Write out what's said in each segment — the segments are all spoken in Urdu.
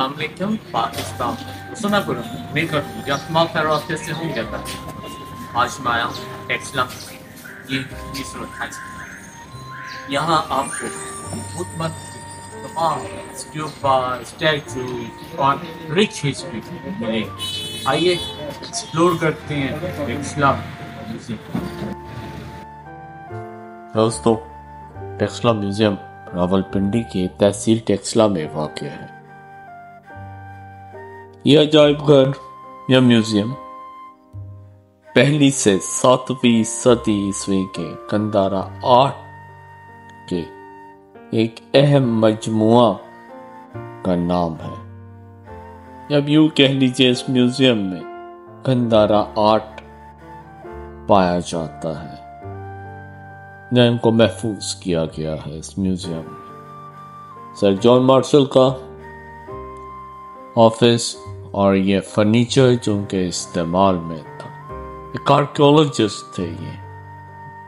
السلام علیکم پاکستان سنا کروں میں کروں یا تمام خیرات سے ہوں گے آج میں آیا ہوں ٹیکسلا یہ یہ صورت حج یہاں آپ کو بہت مت تمام اسٹیوپا اسٹیچو اور رچ ہسٹری ملے آئیے ایکسپلور کرتے ہیں ٹیکس ٹیکسلا دوستو ٹیکسلا میوزیم راول پنڈی کے تحصیل ٹیکسلا میں واقع ہے یا عجائب گھر یا میوزیم؟ پہلی سے ساتویں صدی عیسوی کے کندارا آٹھ کے ایک اہم مجموعہ کا نام ہے۔ اب یوں کہہ لیجیے اس میوزیم میں کندارا آرٹ پایا جاتا ہے۔ جن کو محفوظ کیا گیا ہے اس میوزیم میں۔ سر جان مارشل کا آفس اور یہ فرنیچر جو کہ استعمال میں تھا۔ ایک آرکیولوجسٹ تھے یہ۔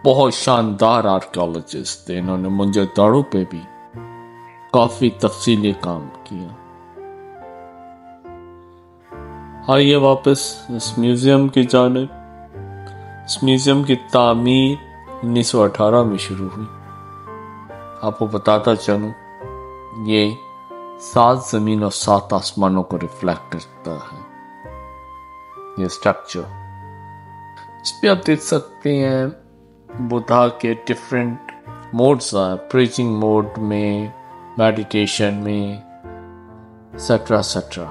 بہت شاندار آرکیولوجسٹ تھے۔ انہوں نے منجر داروں پہ بھی کافی تفصیلی کام کیا۔ آئیے واپس اس میوزیم کی جانب۔ اس میوزیم کی تعمیر انیس سو اٹھارہ میں شروع ہوئی۔ آپ کو بتاتا چلوں، یہ سات زمین اور سات آسمانوں کو ریفلیکٹ کرتا ہے۔ یہ اسٹرکچر اس پہ آپ دیکھ سکتے ہیں بدھا کے ڈیفرنٹ موڈز ہیں۔ پریچنگ موڈ میں میڈیٹیشن میں سٹرا سٹرا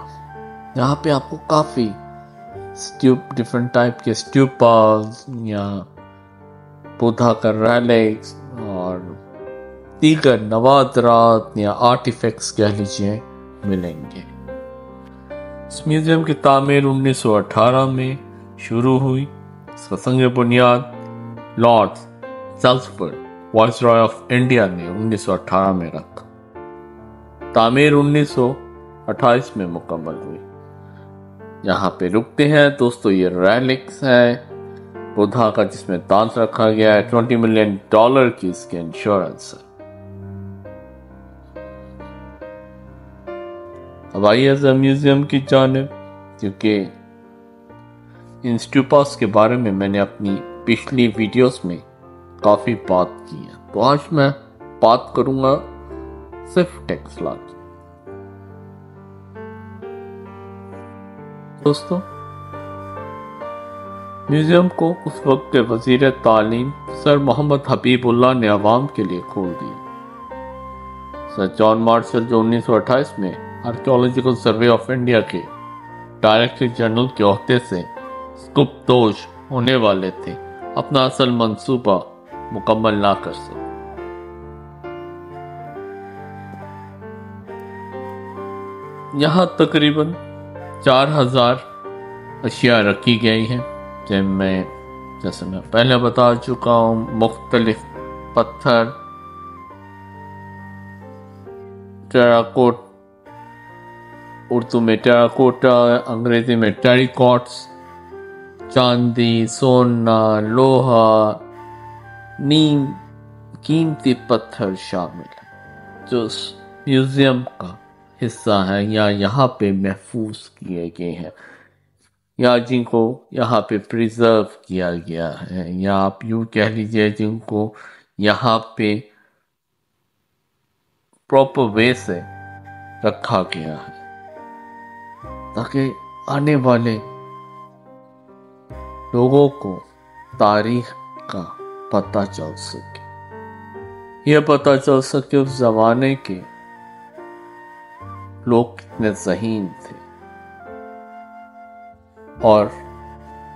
یہاں پہ آپ کو کافی ڈفرینٹ ٹائپ کے اسٹیوپاز یا بدھا کا ریلیکس دیگر نوادرات یا آرٹیفیکٹس کہہ لیجیے ملیں گے۔ اس میوزیم کی تعمیر انیس سو اٹھارہ میں شروع ہوئی۔ اس کا سنگ بنیاد، Lord Chelmsford viceroy of India نے انیس سو اٹھارہ میں رکھا تعمیر انیس سو اٹھائیس میں مکمل ہوئی۔ یہاں پہ رکتے ہیں۔ دوستو، یہ ریلکس ہے بدھا کا جس میں دانت رکھا گیا ہے ٹوئنٹی ملین ڈالر کی اس کے انشورنس ہے۔ ہوائی اڈا میوزیم کی جانب، کیونکہ انسٹیوپاس کے بارے میں میں نے اپنی پچھلی ویڈیوز میں کافی بات کی ہے۔ تو آج میں بات کروں گا صرف ٹیکسلا کی۔ دوستو میوزیم کو اس وقت کے وزیر تعلیم سر محمد حبیب اللہ نے عوام کے لیے کھول دیا۔ سر جان مارشل جو انیس سو اٹھائیس میں آرکیولوجیکل سروے آف انڈیا کے ڈائریکٹر جنرل کے عہدے سے سکپتوش ہونے والے تھے۔ اپنا اصل منصوبہ مکمل نہ کر سکے۔ یہاں تقریباً چار ہزار اشیاء رکھی گئی ہیں، جن میں جیسے میں پہلے بتا چکا ہوں، مختلف پتھر، ٹیراکوٹ اردو میں ٹیراکوٹا، انگریزی میں ٹیریکاٹس، چاندی، سونا، لوہا، نیم، قیمتی پتھر شامل ہیں، جو اس میوزیم کا حصہ ہیں یا یہاں پہ محفوظ کیے گئے ہیں۔ یا جن کو یہاں پہ پریزرو کیا گیا ہے، یا آپ یوں کہہ لیجیے جن کو یہاں پہ پراپر وے سے رکھا گیا ہے۔ تاکہ آنے والے لوگوں کو تاریخ کا پتہ چل سکے۔ یہ پتہ چل سکے اس زمانے کے لوگ کتنے ذہین تھے اور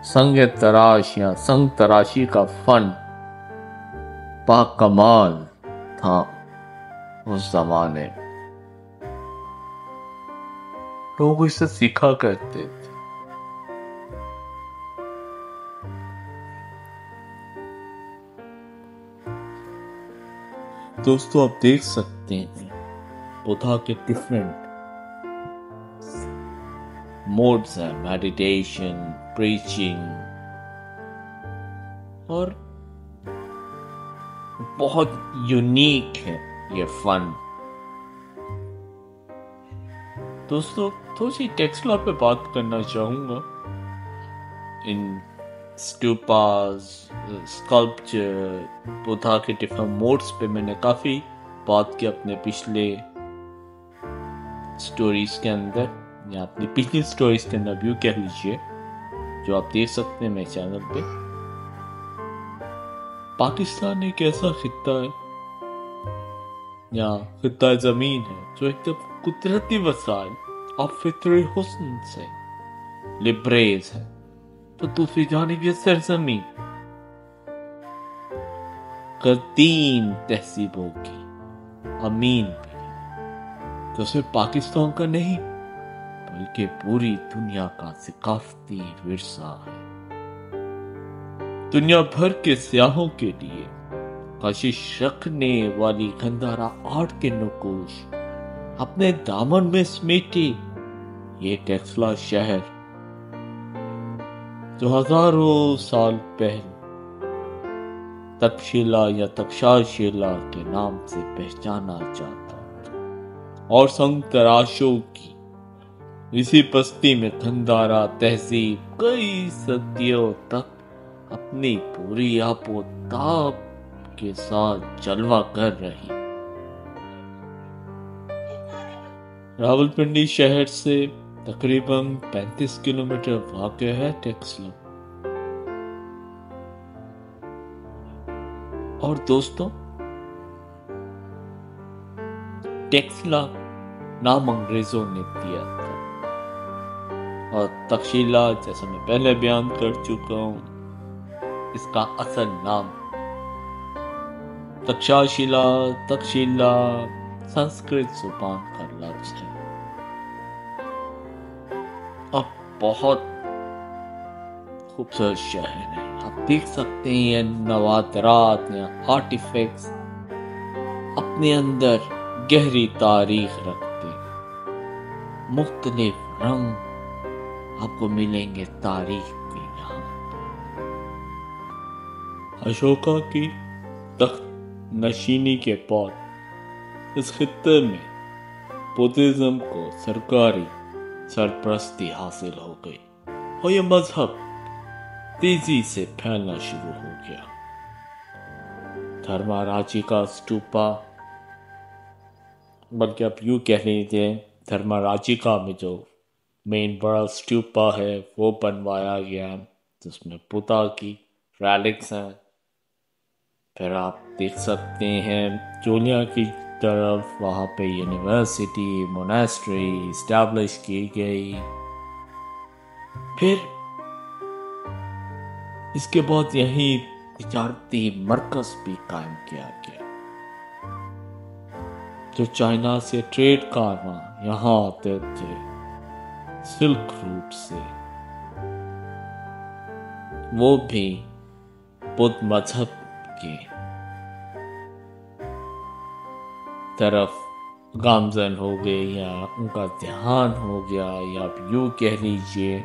سنگ تراش یا سنگ تراشی کا فن پاکمال تھا اس زمانے میں۔ لوگ اسے سیکھا کرتے تھے دوستو آپ دیکھ سکتے ہیں بدھا کے ڈفرینٹ موڈز ہیں میڈیٹیشن پریچنگ اور بہت یونیک ہے یہ فن تھوڑی سی ٹیکسلا پہ بات کرنا چاہوں گا۔ ان سٹوپاز اسکلپچر بدھا کے ڈفرنٹ موڈس پہ میں نے کافی بات کی اپنے پچھلے سٹوریز کے اندر۔ یا اپنی پچھلی سٹوریز کے اندر ویو کہہ لیجیے، جو آپ دیکھ سکتے ہیں میرے چینل پہ۔ پاکستان ایک ایسا خطہ ہے، یا خطہ زمین ہے، جو ایک دم قدرتی وسائل اور فطری حسن سے لبریز ہے تو دوسری جانب یہ سرزمین قدیم تہذیبوں کی امین بھی تو صرف پاکستان کا نہیں، بلکہ پوری دنیا کا ثقافتی ورثہ ہے۔ دنیا بھر کے سیاحوں کے لیے کشش رکھنے والی گندارا آرٹ کے نقوش اپنے دامن میں سمیٹی۔ یہ ٹیکسلا شہر جو ہزاروں سال پہلے تکشیلا یا تکشاشیلا کے نام سے پہچانا جاتا تھا۔ اور سنگ تراشوں کی اسی بستی میں کھندارا تہذیب کئی صدیوں تک اپنی پوری آپ و تاب کے ساتھ جلوہ کر رہی۔ راول پنڈی شہر سے تقریباً پینتیس کلومیٹر واقع ہے ٹیکسلا۔ اور دوستوں ٹیکسلا نام انگریزوں نے دیا تھا۔ اور تخشیلا جیسا میں پہلے بیان کر چکا ہوں، اس کا اصل نام تکشاشیلا، تکشیلا۔ سنسکرت زبان کا لفظ ہے۔ اب بہت خوبصورت شہر ہے۔ آپ دیکھ سکتے ہیں یہ نواترات یا آرٹیفیکٹس اپنے اندر گہری تاریخ رکھتے مختلف رنگ آپ کو ملیں گے تاریخ کے یہاں۔ اشوکا کی تخت نشینی کے بعد اس خطے میں بدھزم کو سرکاری سرپرستی حاصل ہو گئی اور یہ مذہب تیزی سے پھیلنا شروع ہو گیا۔ دھرما راجی کا سٹوپا بلکہ اب یوں کہہ لیجیے دھرما راجی کا میں جو مین بڑا سٹوپا ہے، وہ بنوایا گیا۔ جس میں پتا کی ریلکس ہیں۔ پھر آپ دیکھ سکتے ہیں، جولیا کی طرف وہاں پہ یونیورسٹی مونیسٹری اسٹیبلش کی گئی پھر اس کے بعد یہی تجارتی مرکز بھی قائم کیا گیا جو چائنا سے ٹریڈ کارواں یہاں آتے تھے سلک روٹ سے وہ بھی بدھ مذہب کے طرف گامزن ہو گئے یا ان کا دھیان ہو گیا یا آپ یوں کہہ لیجیے،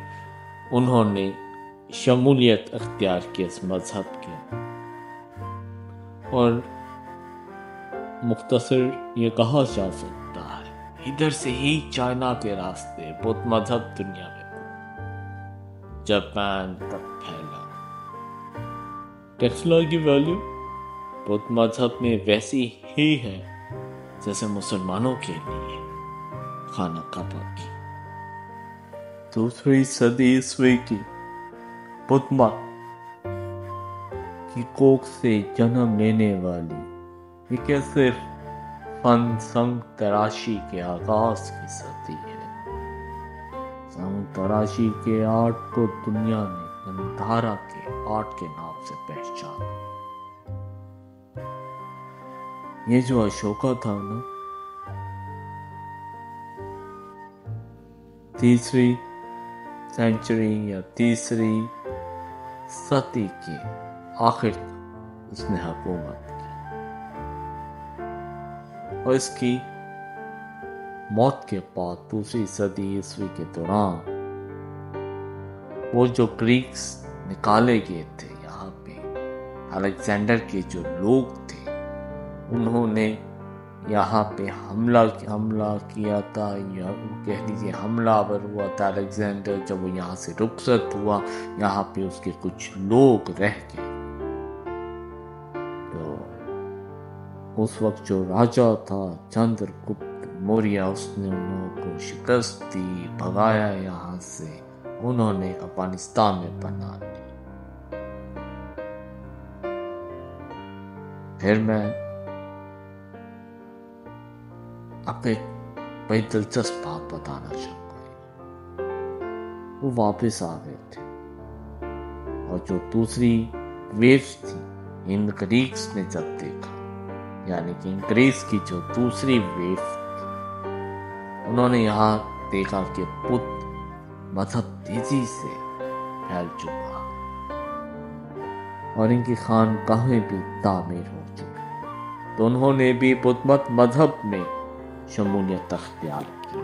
انہوں نے شمولیت اختیار کی اس مذہب کے اور مختصر یہ کہا جا سکتا ہے؟ ادھر سے ہی چائنا کے راستے بدھ مذہب دنیا میں۔ جاپان تک پھیلا۔ ٹیکسلا کی ویلیو بدھ مذہب میں ویسی ہی ہے۔ جیسے مسلمانوں کے لیے خانہ کعبہ کی۔ دوسری صدی عیسوی کی بدھ مت کی کوک سے جنم لینے والی، یہ کہ صرف فن سنگ تراشی کے آغاز کی صدی ہے۔ سنگ تراشی کے آرٹ کو دنیا نے گندھارا کے آرٹ کے نام سے پہچان یہ جو اشوکا تھا نا تیسری سینچری یا تیسری ستی کی آخر اس نے حکومت کی اور اس کی موت کے بعد دوسری صدی عیسوی کے دوران وہ جو گریکس نکالے گئے تھے یہاں پہ الیگزینڈر کے جو لوگ انہوں نے یہاں پہ حملہ حملہ کیا تھا۔ یا کہہ لیجیے حملہ ور ہوا تھا الیگزینڈر۔ جب وہ یہاں سے رخصت ہوا، یہاں پہ اس کے کچھ لوگ رہ گئے۔ تو اس وقت جو راجا تھا چندر گپت موریہ اس نے انہوں کو شکست دی بھگایا یہاں سے۔ انہوں نے افغانستان میں بنا لی۔ پھر میں آپ ایک بڑی دلچسپ بات بتانا چاہوں گا۔ وہ واپس آ گئے تھے۔ اور جو دوسری ویوز تھی انگریز نے جب دیکھا یعنی کہ انگریز کی جو دوسری ویو تھی، انہوں نے یہاں دیکھا کہ بدھ مذہب تیزی سے پھیل چکا۔ اور ان کی خانقاہیں بھی تعمیر ہو چکی۔ تو انہوں نے بھی بدھ مت مذہب میں شمولیت اختیار کی۔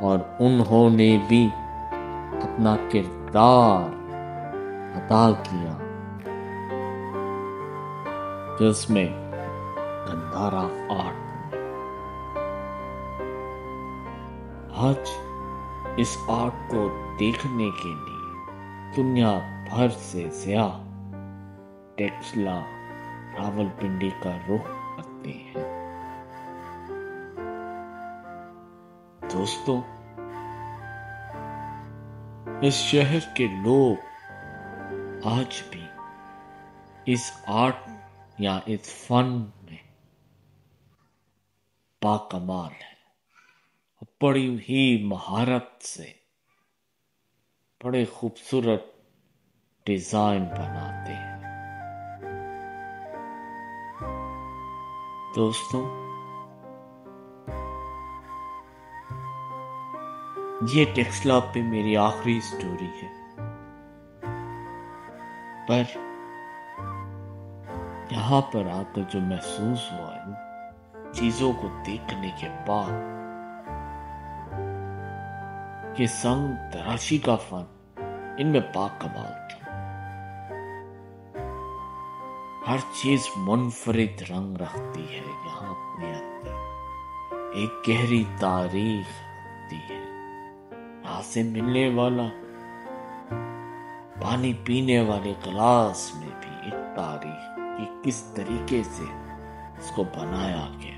اور انہوں نے بھی اپنا کردار ادا کیا۔ جس میں گندھارا آرٹ آج اس آرٹ کو دیکھنے کے لیے دنیا بھر سے سیاح ٹیکسلا راول پنڈی کا رخ کرتے ہیں۔ دوستوں اس شہر کے لوگ آج بھی اس آرٹ یا اس فن میں باکمال ہے بڑی ہی مہارت سے بڑے خوبصورت ڈیزائن بناتے ہیں۔ دوستوں یہ ٹیکسلا پہ میری آخری سٹوری ہے۔ پر یہاں پر آ کر جو محسوس ہوا ہے، چیزوں کو دیکھنے کے بعد کہ سنگ تراشی کا فن ان میں پاک کمال تھا ہر چیز منفرد رنگ رکھتی ہے، یہاں اپنے اندر ایک گہری تاریخ رکھتی ہے۔ سے ملنے والا، پانی پینے والے گلاس میں بھی ایک تاریخ کہ کس طریقے سے اس کو بنایا گیا۔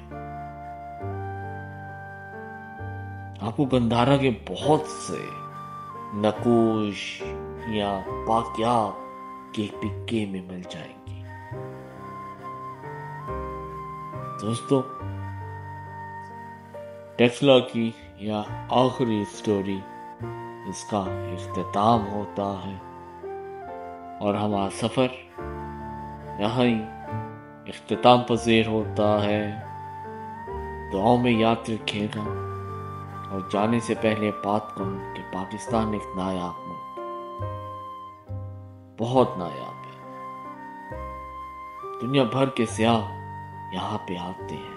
آپ کو گندھارا کے بہت سے نقوش یا باقیات کے پکے میں مل جائیں گی۔ دوستو ٹیکسلا کی یا آخری سٹوری اس کا اختتام ہوتا ہے۔ اور ہمارا سفر یہاں ہی اختتام پذیر ہوتا ہے۔ دعاؤں میں یاد رکھے گا اور جانے سے پہلے بات کروں کہ پاکستان ایک نایاب ملک بہت نایاب ہے۔ دنیا بھر کے سیاح یہاں پہ آتے ہیں۔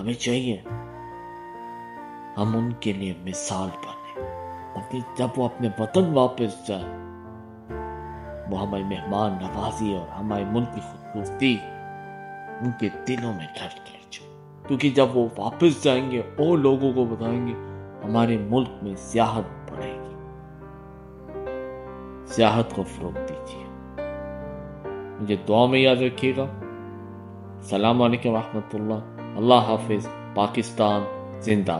ہمیں چاہیے ہم ان کے لیے مثال بنے تاکہ جب وہ اپنے وطن واپس جائے، وہ ہماری مہمان نوازی اور ہمارے ملک کی خوبصورتی ان کے دلوں میں گھر کر جائے کیونکہ جب وہ واپس جائیں گے، اور لوگوں کو بتائیں گے، ہمارے ملک میں سیاحت بڑھے گی۔ سیاحت کو فروغ دیجیے مجھے دعا میں یاد رکھیے گا۔ السلام علیکم ورحمۃ اللہ۔ اللہ حافظ، پاکستان زندہ